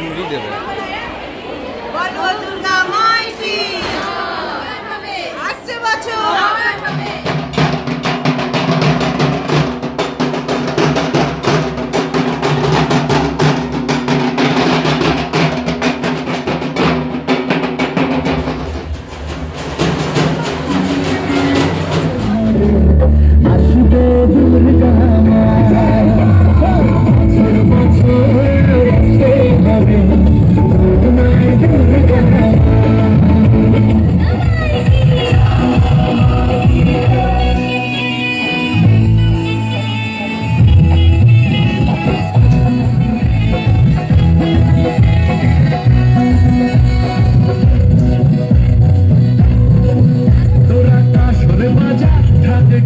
não líder deu,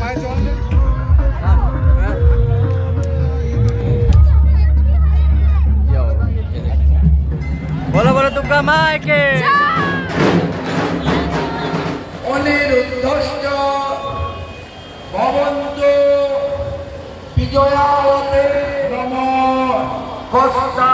পায়ে জল বলো বলো তোমরা মাকে অনিরুদ্ধষ্ট ভবন্ত বিজয়াতে নম। কষ্টা